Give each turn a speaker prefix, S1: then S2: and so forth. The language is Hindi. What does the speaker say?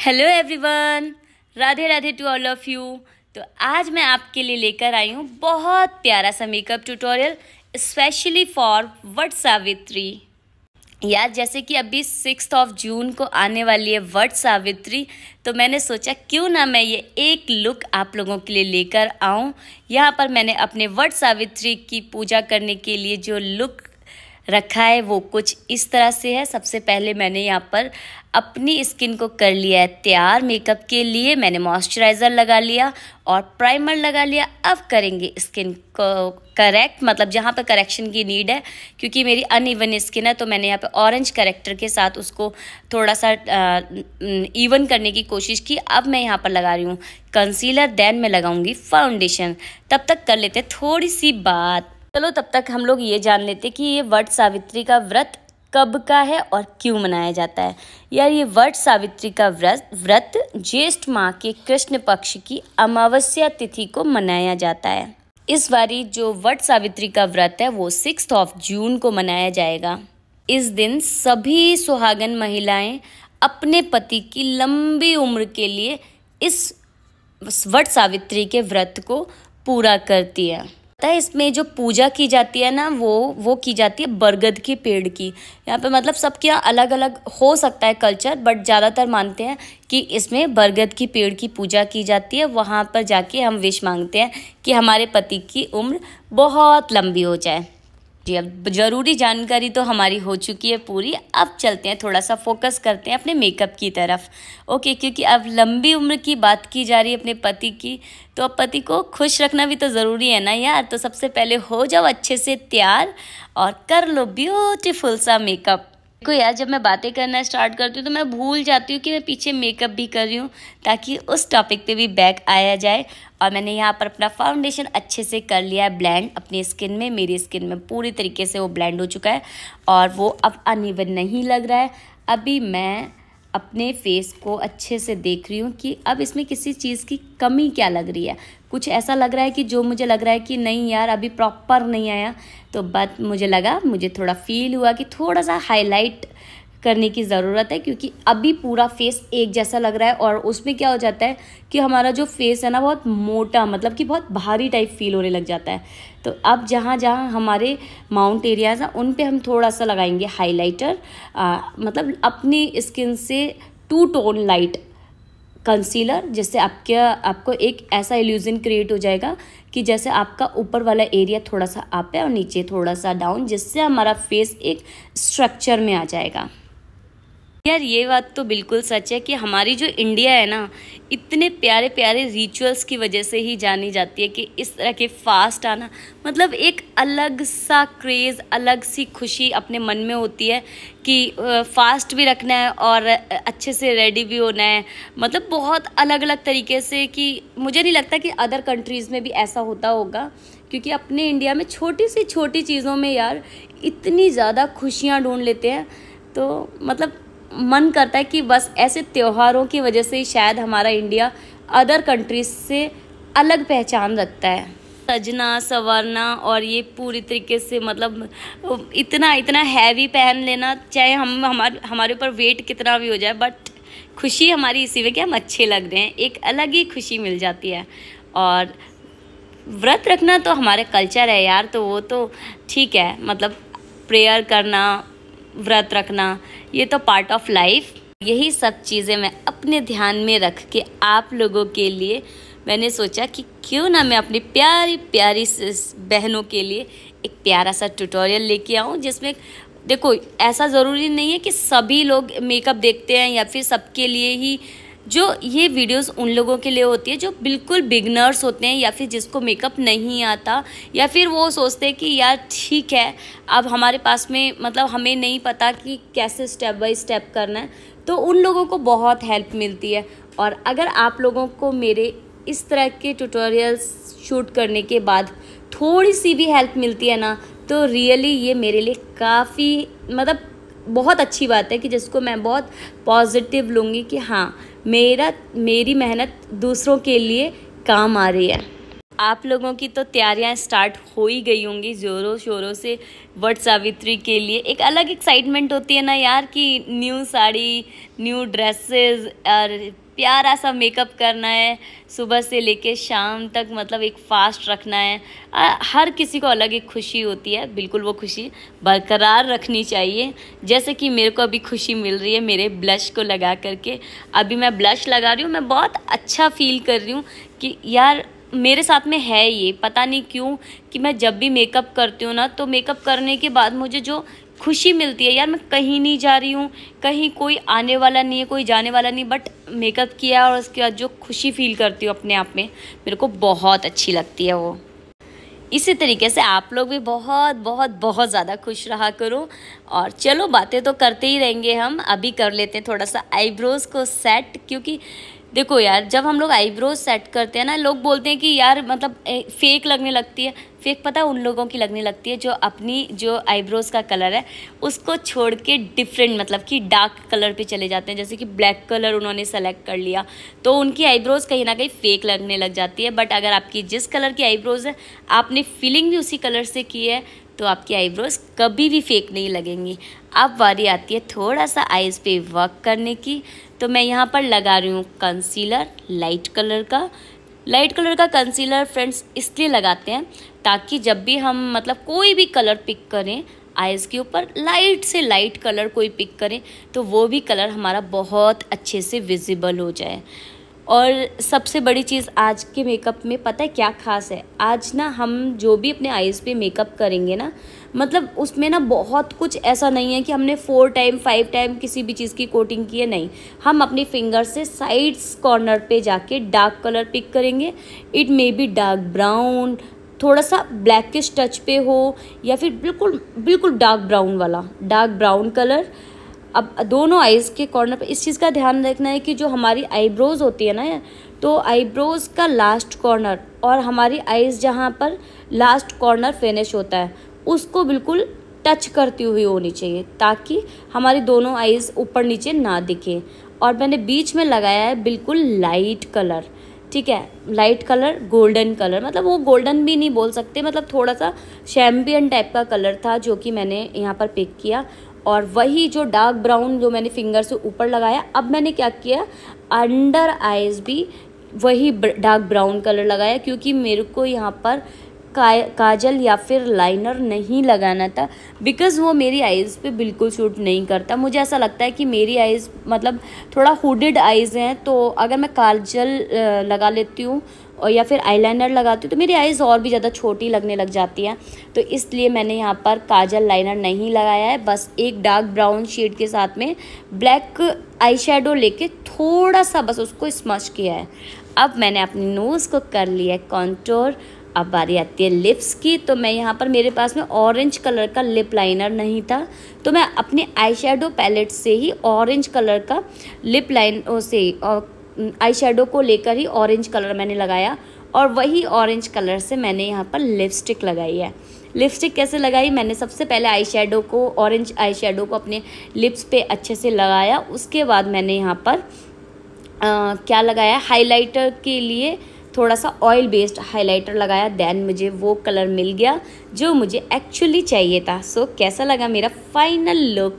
S1: Hello everyone Radhe Radhe to all of you तो आज मैं आपके लिए लेकर आई हूँ बहुत प्यारा सा makeup tutorial specially for Vat Savitri. यार, जैसे कि अभी सिक्स ऑफ़ जून को आने वाली है वट सावित्री तो मैंने सोचा क्यों ना मैं ये एक लुक आप लोगों के लिए लेकर आऊँ। यहाँ पर मैंने अपने वट सावित्री की पूजा करने के लिए जो लुक रखा है, वो कुछ इस तरह से है। सबसे पहले मैंने यहाँ पर अपनी स्किन को कर लिया है तैयार। मेकअप के लिए मैंने मॉइस्चराइज़र लगा लिया और प्राइमर लगा लिया। अब करेंगे स्किन को करेक्ट मतलब जहाँ पर करेक्शन की नीड है, क्योंकि मेरी अनइवन स्किन है तो मैंने यहाँ पे ऑरेंज करेक्टर के साथ उसको थोड़ा सा इवन करने की कोशिश की। अब मैं यहाँ पर लगा रही हूँ कंसीलर देन मैं लगाऊँगी फाउंडेशन तब तक कर लेते थोड़ी सी बात। चलो, तब तक हम लोग ये जान लेते कि ये वट सावित्री का व्रत कब का है और क्यों मनाया जाता है। यार, ये वट सावित्री का व्रत व्रत ज्येष्ठ माह के कृष्ण पक्ष की अमावस्या तिथि को मनाया जाता है। इस बारी जो वट सावित्री का व्रत है, वो सिक्स ऑफ़ जून को मनाया जाएगा। इस दिन सभी सुहागन महिलाएँ अपने पति की लंबी उम्र के लिए इस वट सावित्री के व्रत को पूरा करती है। है इसमें जो पूजा की जाती है ना, वो वो की जाती है बरगद के, पेड़ की। यहाँ पे मतलब सबके यहाँ अलग अलग हो सकता है कल्चर बट ज़्यादातर मानते हैं कि इसमें बरगद की, पेड़ की पूजा की जाती है। वहाँ पर जाके हम विश मांगते हैं कि हमारे पति की उम्र बहुत लंबी हो जाए। जी अब ज़रूरी जानकारी तो हमारी हो चुकी है पूरी। अब चलते हैं, थोड़ा सा फोकस करते हैं अपने मेकअप की तरफ़। ओके क्योंकि अब लंबी उम्र की बात की जा रही है अपने पति की तो अब पति को खुश रखना भी तो ज़रूरी है ना यार। तो सबसे पहले हो जाओ अच्छे से तैयार और कर लो ब्यूटीफुल सा मेकअप देखो यार जब मैं बातें करना स्टार्ट करती हूँ तो मैं भूल जाती हूँ कि मैं पीछे मेकअप भी कर रही हूँ ताकि उस टॉपिक पे भी बैक आया जाए। और मैंने यहाँ पर अपना फाउंडेशन अच्छे से कर लिया है ब्लेंड अपनी स्किन में, मेरी स्किन में पूरी तरीके से वो ब्लेंड हो चुका है। और वो अब अनइवन नहीं लग रहा है। अभी मैं अपने फेस को अच्छे से देख रही हूँ कि अब इसमें किसी चीज़ की कमी क्या लग रही है। कुछ ऐसा लग रहा है कि जो मुझे लग रहा है कि नहीं यार, अभी प्रॉपर नहीं आया तो बट मुझे लगा, मुझे थोड़ा फील हुआ कि थोड़ा सा हाईलाइट करने की ज़रूरत है, क्योंकि अभी पूरा फेस एक जैसा लग रहा है और उसमें क्या हो जाता है कि हमारा जो फेस है ना, बहुत मोटा मतलब कि बहुत भारी टाइप फील होने लग जाता है। तो अब जहाँ जहाँ हमारे माउंट एरियाज़ हैं, उन पे हम थोड़ा सा लगाएँगे हाइलाइटर मतलब अपनी स्किन से टू टोन लाइट कंसीलर जिससे आपके, आपको एक ऐसा इल्यूजन क्रिएट हो जाएगा कि जैसे आपका ऊपर वाला एरिया थोड़ा सा अप है और नीचे थोड़ा सा डाउन जिससे हमारा फेस एक स्ट्रक्चर में आ जाएगा। यार, ये बात तो बिल्कुल सच है कि हमारी जो इंडिया है ना, इतने प्यारे प्यारे रिचुअल्स की वजह से ही जानी जाती है कि इस तरह के फास्ट आना मतलब एक अलग सा क्रेज़ अलग सी खुशी अपने मन में होती है कि फास्ट भी रखना है और अच्छे से रेडी भी होना है। मतलब बहुत अलग अलग तरीके से कि मुझे नहीं लगता कि अदर कंट्रीज़ में भी ऐसा होता होगा, क्योंकि अपने इंडिया में छोटी सी छोटी चीज़ों में यार इतनी ज़्यादा खुशियाँ ढूंढ लेते हैं। तो मतलब मन करता है कि बस ऐसे त्योहारों की वजह से शायद हमारा इंडिया अदर कंट्रीज़ से अलग पहचान रखता है। सजना, संवरना और ये पूरी तरीके से मतलब इतना इतना हैवी पहन लेना, चाहे हम, हमारे हमारे ऊपर वेट कितना भी हो जाए बट खुशी हमारी इसी में कि हम अच्छे लग रहे हैं, एक अलग ही खुशी मिल जाती है। और व्रत रखना तो हमारे कल्चर है यार तो वो तो ठीक है मतलब प्रेयर करना व्रत रखना, ये तो पार्ट ऑफ़ लाइफ यही सब चीज़ें मैं अपने ध्यान में रख के आप लोगों के लिए मैंने सोचा कि क्यों ना मैं अपनी प्यारी प्यारी बहनों के लिए एक प्यारा सा ट्यूटोरियल लेके आऊँ, जिसमें देखो, ऐसा ज़रूरी नहीं है कि सभी लोग मेकअप देखते हैं या फिर सबके लिए ही जो ये वीडियोस उन लोगों के लिए होती है जो बिल्कुल बिगनर्स होते हैं या फिर जिसको मेकअप नहीं आता या फिर वो सोचते हैं कि यार ठीक है, अब हमारे पास में मतलब हमें नहीं पता कि कैसे स्टेप बाय स्टेप करना है। तो उन लोगों को बहुत हेल्प मिलती है। और अगर आप लोगों को मेरे इस तरह के ट्यूटोरियल्स शूट करने के बाद थोड़ी सी भी हेल्प मिलती है ना तो रियली ये मेरे लिए काफ़ी मतलब बहुत अच्छी बात है कि जिसको मैं बहुत पॉजिटिव लूँगी कि हाँ मेरा, मेरी मेहनत दूसरों के लिए काम आ रही है। आप लोगों की तो तैयारियाँ स्टार्ट हो ही गई होंगी ज़ोरों शोरों से वट सावित्री के लिए। एक अलग एक्साइटमेंट होती है ना यार कि न्यू साड़ी न्यू ड्रेसेस और प्यारा सा मेकअप करना है सुबह से लेके शाम तक मतलब एक फास्ट रखना है। आ, हर किसी को अलग एक खुशी होती है बिल्कुल वो खुशी बरकरार रखनी चाहिए। जैसे कि मेरे को अभी खुशी मिल रही है मेरे ब्लश को लगा करके। अभी मैं ब्लश लगा रही हूँ मैं बहुत अच्छा फील कर रही हूँ कि यार मेरे साथ में है ये पता नहीं क्यों कि मैं जब भी मेकअप करती हूँ ना तो मेकअप करने के बाद मुझे जो खुशी मिलती है, यार, मैं कहीं नहीं जा रही हूँ, कहीं कोई आने वाला नहीं है, कोई जाने वाला नहीं बट मेकअप किया और उसके बाद जो खुशी फील करती हूँ अपने आप में, मेरे को बहुत अच्छी लगती है वो. इसी तरीके से आप लोग भी बहुत बहुत बहुत ज़्यादा खुश रहा करो। और चलो, बातें तो करते ही रहेंगे हम, अभी कर लेते हैं थोड़ा सा आईब्रोज़ को सेट क्योंकि देखो यार, जब हम लोग आईब्रोज सेट करते हैं ना, लोग बोलते हैं कि यार मतलब फेक लगने लगती है। फेक पता उन लोगों की लगने लगती है जो अपनी, जो आईब्रोज का कलर है, उसको छोड़ के डिफरेंट मतलब कि डार्क कलर पे चले जाते हैं। जैसे कि ब्लैक कलर उन्होंने सेलेक्ट कर लिया तो उनकी आईब्रोज कहीं ना कहीं फेक लगने लग जाती है। बट अगर आपकी जिस कलर की आईब्रोज है, आपने फिलिंग भी उसी कलर से की है तो आपकी आईब्रोज कभी भी फेक नहीं लगेंगी। अब बारी आती है थोड़ा सा आईज पे वर्क करने की तो मैं यहाँ पर लगा रही हूँ कंसीलर लाइट कलर का। लाइट कलर का कंसीलर फ्रेंड्स इसलिए लगाते हैं ताकि जब भी हम मतलब कोई भी कलर पिक करें आइज़ के ऊपर लाइट से लाइट कलर कोई पिक करें तो वो भी कलर हमारा बहुत अच्छे से विजिबल हो जाए। और सबसे बड़ी चीज़ आज के मेकअप में पता है क्या खास है? आज ना हम जो भी अपने आईज़ पे मेकअप करेंगे ना मतलब उसमें ना बहुत कुछ ऐसा नहीं है कि हमने फोर टाइम फाइव टाइम किसी भी चीज़ की कोटिंग की है, नहीं। हम अपनी फिंगर से साइड्स कॉर्नर पे जाके डार्क कलर पिक करेंगे। It may be dark brown थोड़ा सा ब्लैकिश टच पे हो, या फिर बिल्कुल बिल्कुल डार्क ब्राउन वाला डार्क ब्राउन कलर अब दोनों आइज़ के कॉर्नर पर इस चीज़ का ध्यान रखना है कि जो हमारी आईब्रोज़ होती है ना तो आईब्रोज़ का लास्ट कॉर्नर और हमारी आइज़ जहाँ पर लास्ट कॉर्नर फिनिश होता है, उसको बिल्कुल टच करती हुई होनी चाहिए ताकि हमारी दोनों आइज़ ऊपर नीचे ना दिखे। और मैंने बीच में लगाया है बिल्कुल लाइट कलर ठीक है? लाइट कलर गोल्डन कलर मतलब वो गोल्डन भी नहीं बोल सकते मतलब थोड़ा सा शैम्पियन टाइप का कलर था जो कि मैंने यहाँ पर पिक किया। और वही जो डार्क ब्राउन जो मैंने फिंगर से ऊपर लगाया, अब मैंने क्या किया? अंडर आइज़ भी वही डार्क ब्राउन कलर लगाया, क्योंकि मेरे को यहाँ पर काजल या फिर लाइनर नहीं लगाना था बिकॉज़ वो मेरी आइज़ पे बिल्कुल सूट नहीं करता। मुझे ऐसा लगता है कि मेरी आइज़ मतलब थोड़ा हुडेड आइज़ हैं तो अगर मैं काजल लगा लेती हूँ और या फिर आईलाइनर लगाती हूँ तो मेरी आइज़ और भी ज़्यादा छोटी लगने लग जाती हैं। तो इसलिए मैंने यहाँ पर काजल लाइनर नहीं लगाया है, बस एक डार्क ब्राउन शेड के साथ में ब्लैक आई शेडो लेके थोड़ा सा बस उसको स्मच किया है। अब मैंने अपनी नोज़ को कर लिया है कॉन्टोर अब बारी आती है लिप्स की तो मैं यहाँ पर मेरे पास में ऑरेंज कलर का लिप लाइनर नहीं था। तो मैं अपने आई शेडो पैलेट से ही ऑरेंज कलर का लिप लाइन से आई शेडो को लेकर ही ऑरेंज कलर मैंने लगाया और वही ऑरेंज कलर से मैंने यहाँ पर लिपस्टिक लगाई है। लिपस्टिक कैसे लगाई? मैंने सबसे पहले आई शेडो को ऑरेंज आई शेडो को अपने लिप्स पे अच्छे से लगाया। उसके बाद मैंने यहाँ पर आ, क्या लगाया? हाइलाइटर के लिए थोड़ा सा ऑयल बेस्ड हाइलाइटर लगाया। देन मुझे वो कलर मिल गया जो मुझे एक्चुअली चाहिए था। सो so, कैसा लगा मेरा फाइनल लुक